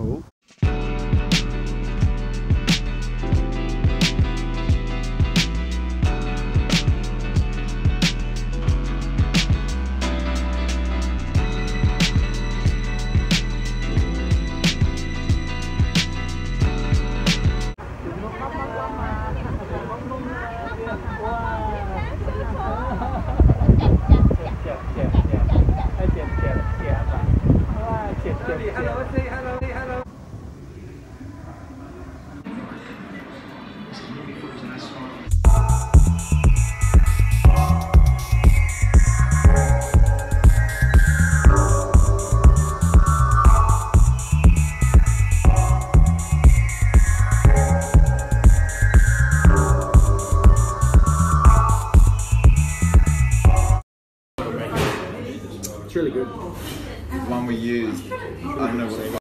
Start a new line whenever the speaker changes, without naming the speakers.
hữu
Hello, say hello.
It's really good. The one we used, I don't know what